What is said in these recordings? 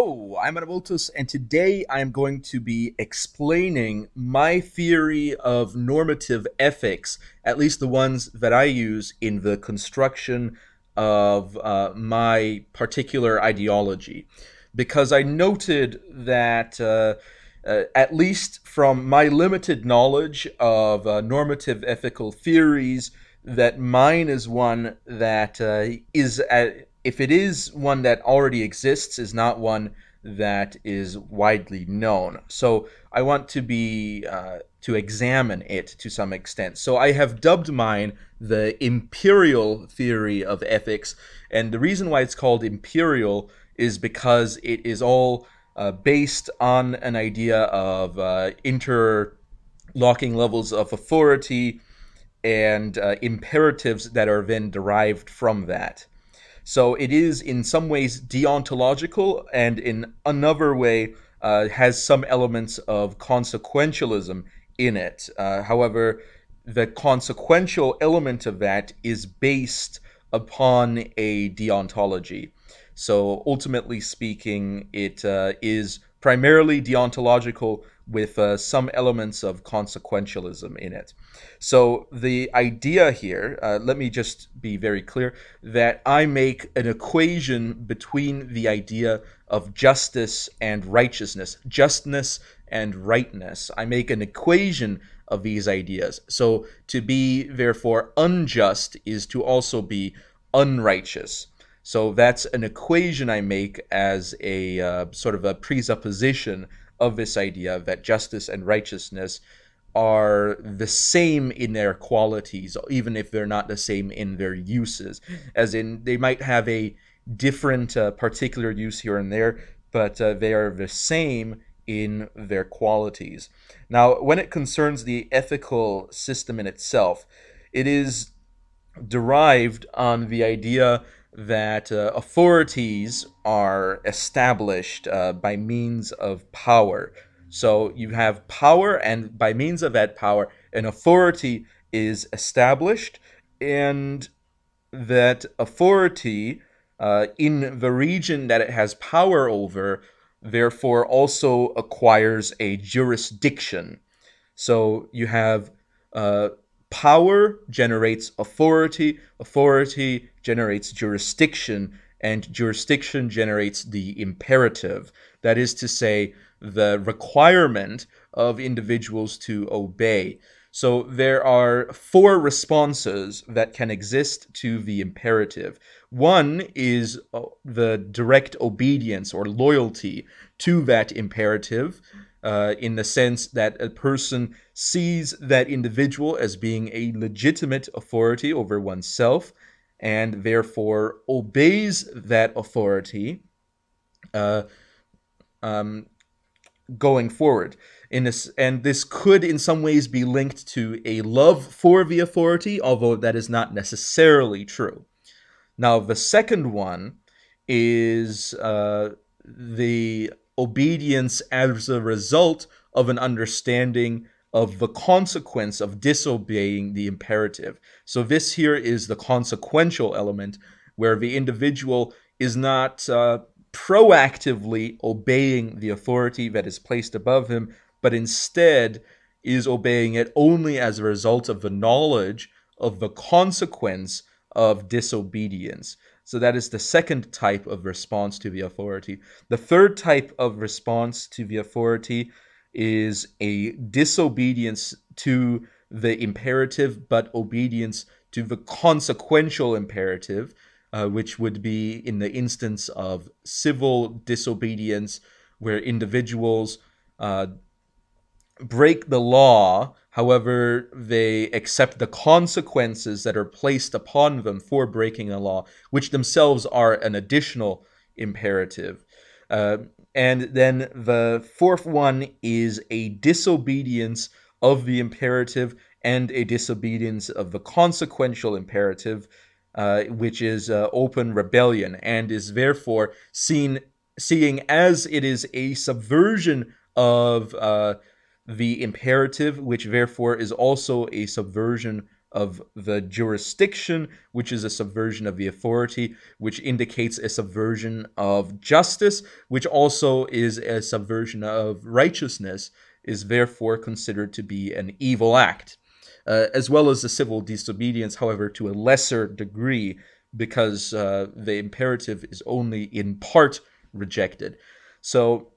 Hello, I'm Anavultus, and today I'm going to be explaining my theory of normative ethics, at least the ones that I use in the construction of uh, my particular ideology. Because I noted that, uh, uh, at least from my limited knowledge of uh, normative ethical theories, that mine is one that uh, is at if it is one that already exists, is not one that is widely known. So I want to be uh, to examine it to some extent. So I have dubbed mine the imperial theory of ethics, and the reason why it's called imperial is because it is all uh, based on an idea of uh, interlocking levels of authority and uh, imperatives that are then derived from that. So it is in some ways deontological, and in another way uh, has some elements of consequentialism in it. Uh, however, the consequential element of that is based upon a deontology. So ultimately speaking, it uh, is primarily deontological with uh, some elements of consequentialism in it. So the idea here, uh, let me just be very clear, that I make an equation between the idea of justice and righteousness, justness and rightness. I make an equation of these ideas. So to be therefore unjust is to also be unrighteous. So that's an equation I make as a uh, sort of a presupposition of this idea that justice and righteousness are the same in their qualities, even if they're not the same in their uses. As in, they might have a different uh, particular use here and there, but uh, they are the same in their qualities. Now, when it concerns the ethical system in itself, it is derived on the idea that uh, authorities are established uh, by means of power. So you have power, and by means of that power, an authority is established, and that authority uh, in the region that it has power over, therefore, also acquires a jurisdiction. So you have uh, power generates authority, authority generates jurisdiction, and jurisdiction generates the imperative. That is to say, the requirement of individuals to obey. So there are four responses that can exist to the imperative. One is uh, the direct obedience or loyalty to that imperative uh, in the sense that a person sees that individual as being a legitimate authority over oneself and therefore obeys that authority uh, um, going forward. In this, and this could in some ways be linked to a love for the authority, although that is not necessarily true. Now, the second one is uh, the obedience as a result of an understanding of the consequence of disobeying the imperative. So, this here is the consequential element where the individual is not uh, proactively obeying the authority that is placed above him, but instead is obeying it only as a result of the knowledge of the consequence of disobedience. So that is the second type of response to the authority. The third type of response to the authority is a disobedience to the imperative, but obedience to the consequential imperative, uh, which would be in the instance of civil disobedience, where individuals uh, break the law However, they accept the consequences that are placed upon them for breaking a law, which themselves are an additional imperative. Uh, and then the fourth one is a disobedience of the imperative and a disobedience of the consequential imperative, uh, which is uh, open rebellion, and is therefore seen seeing as it is a subversion of uh, the imperative, which therefore is also a subversion of the jurisdiction, which is a subversion of the authority, which indicates a subversion of justice, which also is a subversion of righteousness, is therefore considered to be an evil act. Uh, as well as the civil disobedience, however, to a lesser degree, because uh, the imperative is only in part rejected. So,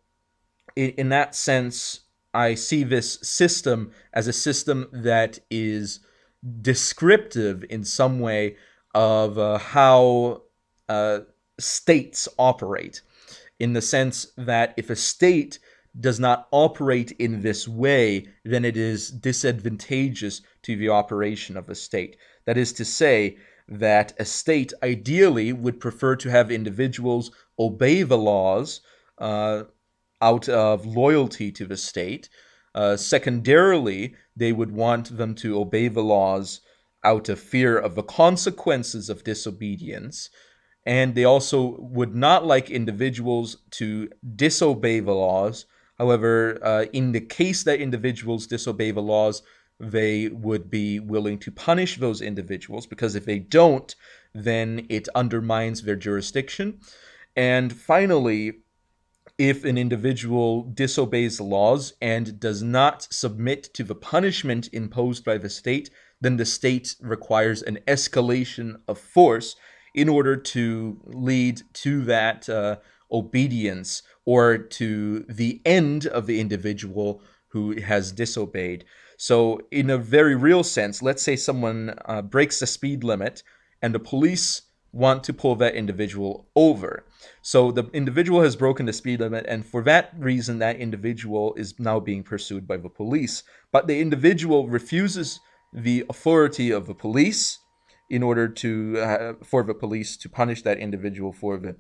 in, in that sense, I see this system as a system that is descriptive in some way of uh, how uh, states operate, in the sense that if a state does not operate in this way, then it is disadvantageous to the operation of the state. That is to say, that a state ideally would prefer to have individuals obey the laws uh, out of loyalty to the state. Uh, secondarily, they would want them to obey the laws out of fear of the consequences of disobedience. And they also would not like individuals to disobey the laws. However, uh, in the case that individuals disobey the laws, they would be willing to punish those individuals because if they don't, then it undermines their jurisdiction. And finally, if an individual disobeys the laws and does not submit to the punishment imposed by the state, then the state requires an escalation of force in order to lead to that uh, obedience or to the end of the individual who has disobeyed. So, in a very real sense, let's say someone uh, breaks the speed limit and the police want to pull that individual over. So the individual has broken the speed limit, and for that reason, that individual is now being pursued by the police. But the individual refuses the authority of the police in order to uh, for the police to punish that individual for the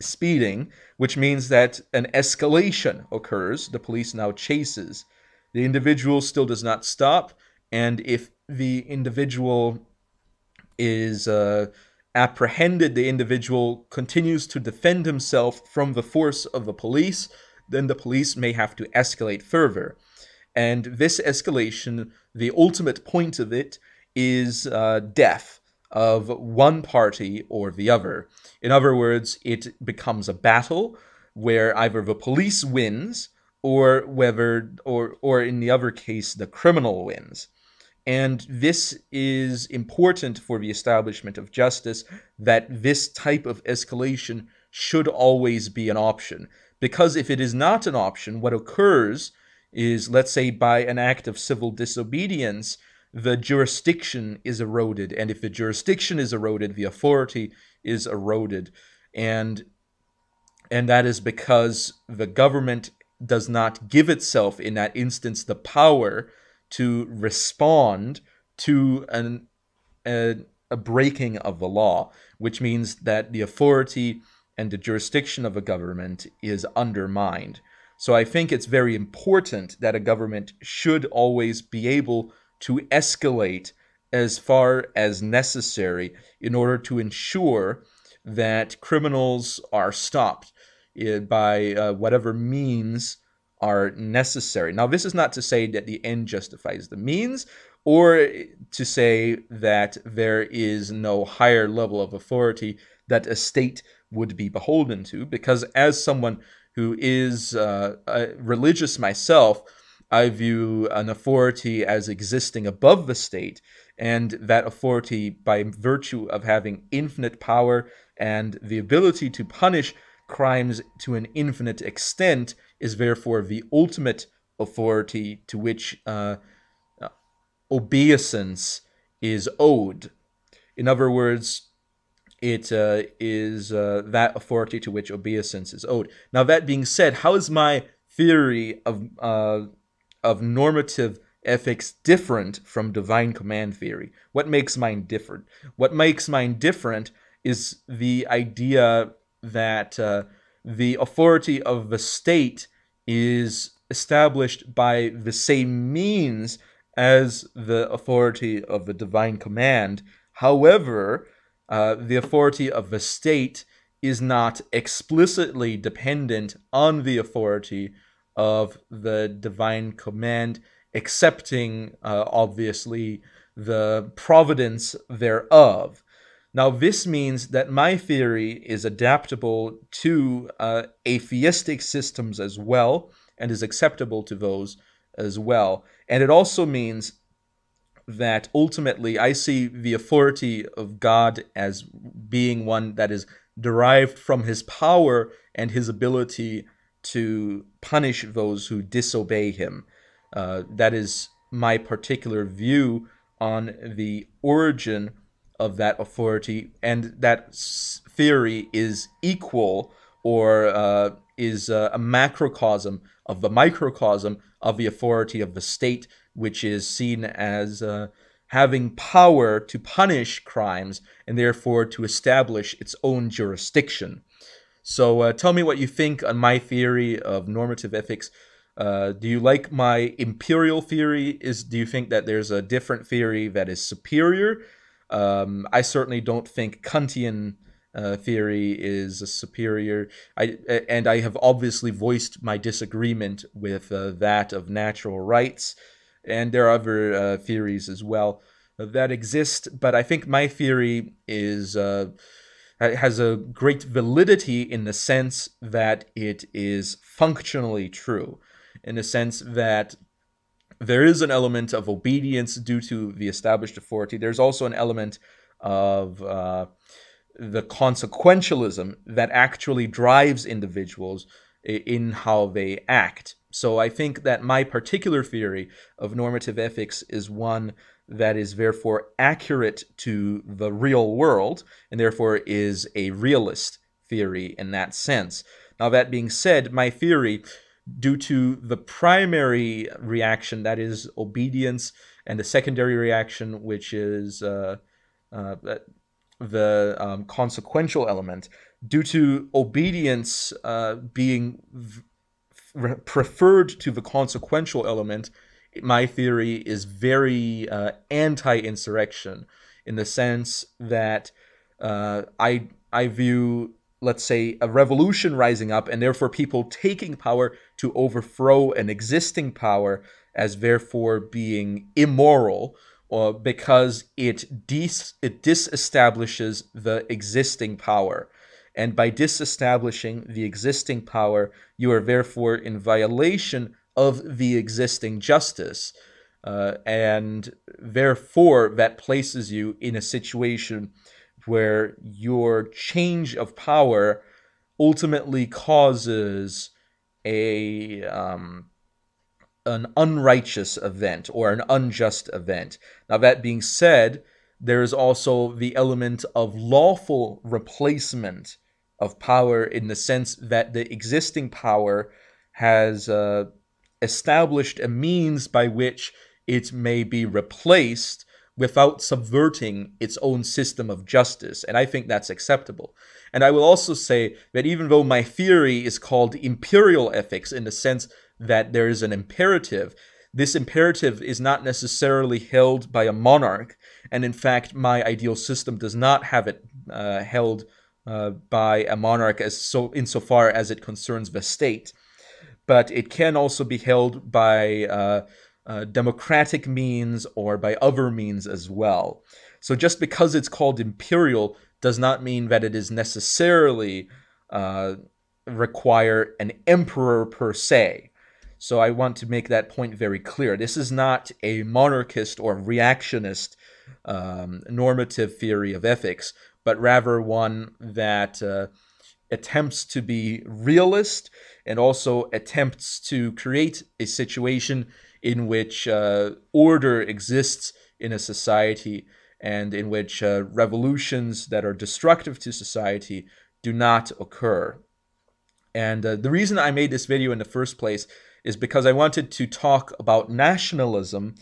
speeding, which means that an escalation occurs. The police now chases. The individual still does not stop, and if the individual is uh, apprehended, the individual continues to defend himself from the force of the police, then the police may have to escalate further. And this escalation, the ultimate point of it, is uh, death of one party or the other. In other words, it becomes a battle where either the police wins or whether or or in the other case the criminal wins. And this is important for the establishment of justice that this type of escalation should always be an option. Because if it is not an option, what occurs is, let's say, by an act of civil disobedience, the jurisdiction is eroded. And if the jurisdiction is eroded, the authority is eroded. And, and that is because the government does not give itself, in that instance, the power to respond to an, a, a breaking of the law, which means that the authority and the jurisdiction of a government is undermined. So I think it's very important that a government should always be able to escalate as far as necessary in order to ensure that criminals are stopped eh, by uh, whatever means are necessary. Now, this is not to say that the end justifies the means or to say that there is no higher level of authority that a state would be beholden to, because as someone who is uh, religious myself, I view an authority as existing above the state, and that authority, by virtue of having infinite power and the ability to punish crimes to an infinite extent, is therefore the ultimate authority to which uh, obeisance is owed. In other words, it uh, is uh, that authority to which obeisance is owed. Now, that being said, how is my theory of uh, of normative ethics different from divine command theory? What makes mine different? What makes mine different is the idea that uh, the authority of the state is established by the same means as the authority of the divine command. However, uh, the authority of the state is not explicitly dependent on the authority of the divine command, excepting uh, obviously the providence thereof. Now, this means that my theory is adaptable to uh, atheistic systems as well and is acceptable to those as well. And it also means that ultimately I see the authority of God as being one that is derived from his power and his ability to punish those who disobey him. Uh, that is my particular view on the origin of that authority, and that theory is equal or uh, is uh, a macrocosm of the microcosm of the authority of the state, which is seen as uh, having power to punish crimes and therefore to establish its own jurisdiction. So uh, tell me what you think on my theory of normative ethics. Uh, do you like my imperial theory? Is do you think that there's a different theory that is superior? Um, I certainly don't think Kantian uh, theory is superior. I and I have obviously voiced my disagreement with uh, that of natural rights, and there are other uh, theories as well that exist. But I think my theory is uh, has a great validity in the sense that it is functionally true, in the sense that there is an element of obedience due to the established authority. There's also an element of uh, the consequentialism that actually drives individuals in how they act. So I think that my particular theory of normative ethics is one that is therefore accurate to the real world and therefore is a realist theory in that sense. Now, that being said, my theory, due to the primary reaction, that is obedience, and the secondary reaction, which is uh, uh, the um, consequential element. Due to obedience uh, being preferred to the consequential element my theory is very uh, anti-insurrection in the sense that uh, I I view let's say a revolution rising up and therefore people taking power to overthrow an existing power as therefore being immoral uh, because it dis- it disestablishes the existing power. And by disestablishing the existing power, you are therefore in violation of the existing justice. Uh, and therefore, that places you in a situation where your change of power ultimately causes a um, an unrighteous event or an unjust event. Now, that being said, there is also the element of lawful replacement of power in the sense that the existing power has uh, established a means by which it may be replaced without subverting its own system of justice. And I think that's acceptable. And I will also say that even though my theory is called imperial ethics in the sense that there is an imperative. This imperative is not necessarily held by a monarch, and in fact, my ideal system does not have it uh, held uh, by a monarch as so insofar as it concerns the state, but it can also be held by uh, uh democratic means or by other means as well. So just because it's called imperial does not mean that it is necessarily uh, require an emperor per se. So I want to make that point very clear. This is not a monarchist or reactionist um, normative theory of ethics, but rather one that uh, attempts to be realist and also attempts to create a situation in which uh, order exists in a society and in which uh, revolutions that are destructive to society do not occur. And uh, the reason I made this video in the first place is because I wanted to talk about nationalism,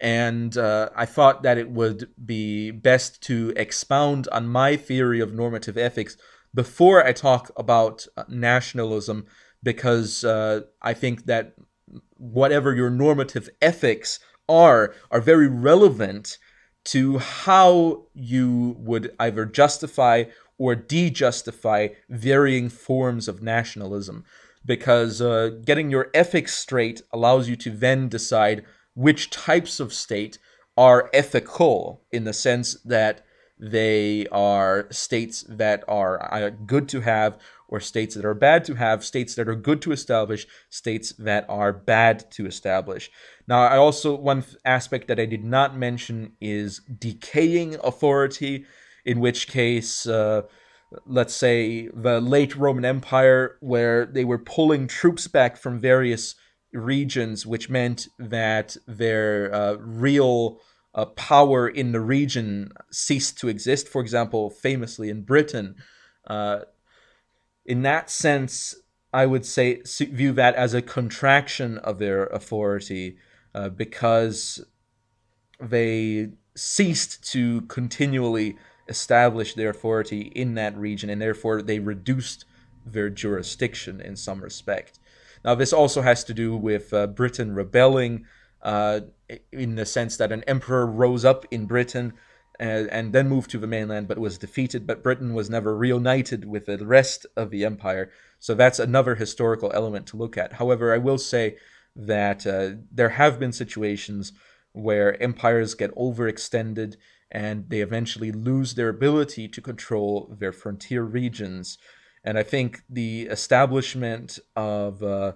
and uh, I thought that it would be best to expound on my theory of normative ethics before I talk about uh, nationalism, because uh, I think that whatever your normative ethics are, are very relevant to how you would either justify or de-justify varying forms of nationalism. Because uh, getting your ethics straight allows you to then decide which types of state are ethical in the sense that they are states that are uh, good to have or states that are bad to have, states that are good to establish, states that are bad to establish. Now, I also, one aspect that I did not mention is decaying authority, in which case, uh, let's say the late Roman Empire, where they were pulling troops back from various regions, which meant that their uh, real uh, power in the region ceased to exist. For example, famously in Britain, uh, in that sense, I would say view that as a contraction of their authority uh, because they ceased to continually establish their authority in that region and therefore they reduced their jurisdiction in some respect. Now, this also has to do with uh, Britain rebelling uh, in the sense that an emperor rose up in Britain and, and then moved to the mainland but was defeated, but Britain was never reunited with the rest of the empire. So that's another historical element to look at. However, I will say that uh, there have been situations where empires get overextended and they eventually lose their ability to control their frontier regions. And I think the establishment of uh,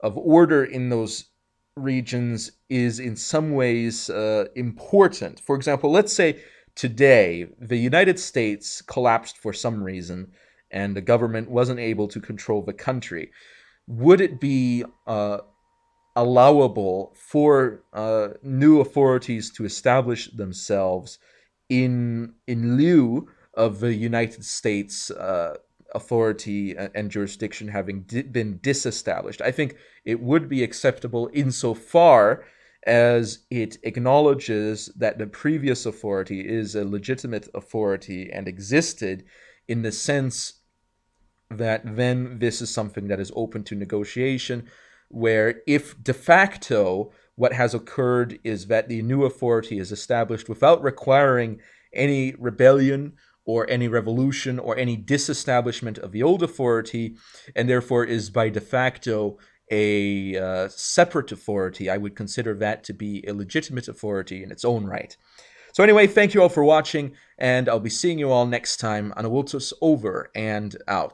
of order in those regions is in some ways uh, important. For example, let's say today the United States collapsed for some reason and the government wasn't able to control the country. Would it be uh, allowable for uh, new authorities to establish themselves in in lieu of the United States uh, authority uh, and jurisdiction having di- been disestablished. I think it would be acceptable insofar as it acknowledges that the previous authority is a legitimate authority and existed in the sense that then this is something that is open to negotiation where if de facto what has occurred is that the new authority is established without requiring any rebellion or any revolution or any disestablishment of the old authority, and therefore is by de facto a uh, separate authority, I would consider that to be a legitimate authority in its own right. So anyway, thank you all for watching, and I'll be seeing you all next time on Anavultus Over and Out.